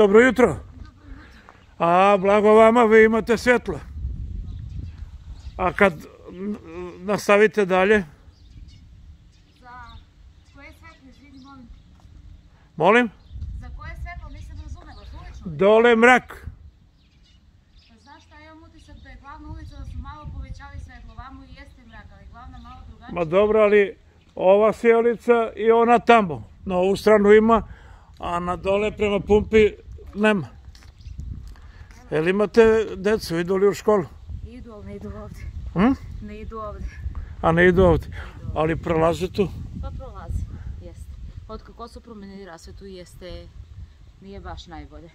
dobro jutro. A, blago vama, vi imate svjetlo. A kad nastavite dalje, Za koje svetlo, izvini, molim? molim, Za koje svetlo nisam razumela, ulično? dole mrak. Pa znaš šta, imam utisak da je glavna ulica da su malo povećali svetlo, vamo i jeste mrak, ali glavna malo drugačija. Ma dobro, ali ova sjelica i ona tamo. Na ovu stranu ima, a na dole prema pumpi nema. Jel imate decu, idu li u školu? Idu, ali ne idu ovdje. Hm? Ne idu ovdje. A ne idu ovdje. Ali prolaze tu. Pa prolazi, jeste. Od kako su promenili rasvetu jeste, nije baš najbolje.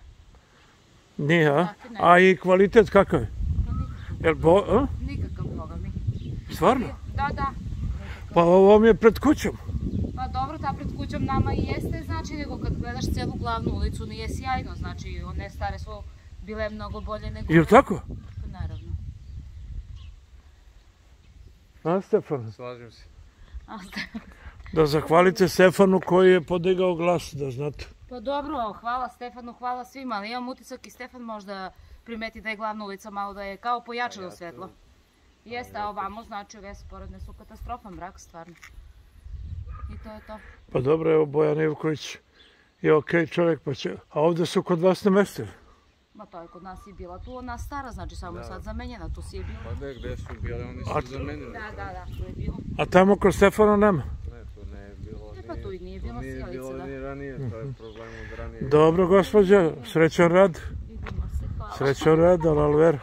Nije, a? A i kvalitet kakav je? Pa Jel bo, a? nikakav boga mi. Stvarno? Da, da. Pa ovo mi je pred kućom. Pa kućom nama i jeste, znači, nego kad gledaš celu glavnu ulicu nije sjajno, znači, one stare su bile mnogo bolje nego... Jel tako? Pa naravno. A, Stefan? Slažem se. A, ste- Da zahvalite Stefanu koji je podigao glas, da znate. Pa dobro, hvala Stefanu, hvala svima, ali imam utisak i Stefan možda primeti da je glavna ulica malo da je kao pojačalo svetlo. Jeste, a ovamo znači ove sporedne su katastrofa, mrak stvarno. I to je to. Pa dobro, evo Bojan Ivković je okej čovjek, pa će... A ovdje su kod vas namestili. Ma to je kod nas i bila tu ona stara, znači samo sad zamenjena, tu si je bila. Pa da, gde su bile, oni A- su zamenili. Da, da, da, tu je bilo. A tamo kod Stefana nema. Ne, to ne je bilo. E, pa tu i nije to bila nije sjelica, bilo da. ni ranije, to je problem od ranije. Dobro, gospođa, srećan rad. Vidimo se, hvala. Srećan rad, alalver.